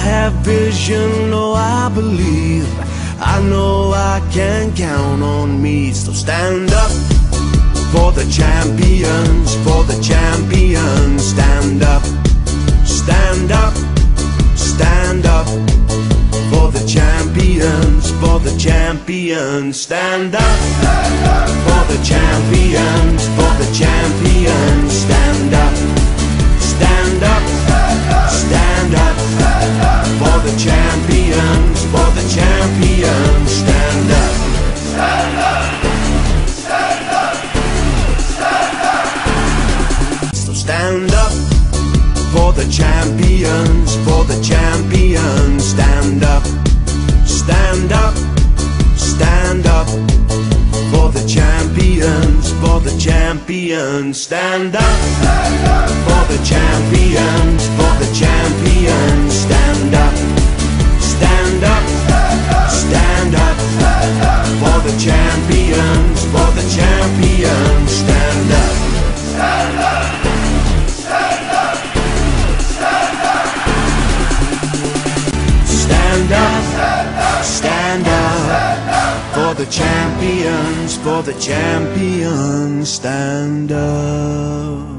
have vision, oh I believe. I know I can count on me. So stand up for the champions For the champions. Stand up, stand up, stand up For the champions, for the champions. Stand up for the champions For the champions the champions, for the champions Stand up Stand up! Stand up! Stand up! So stand up for the champions, for the champions. Stand up, stand up, stand up for the champions, for the champions. stand up, Stand up for the the champions, for the champions. Stand up. Stand up, stand up stand up for the champions, for the champions. Stand up.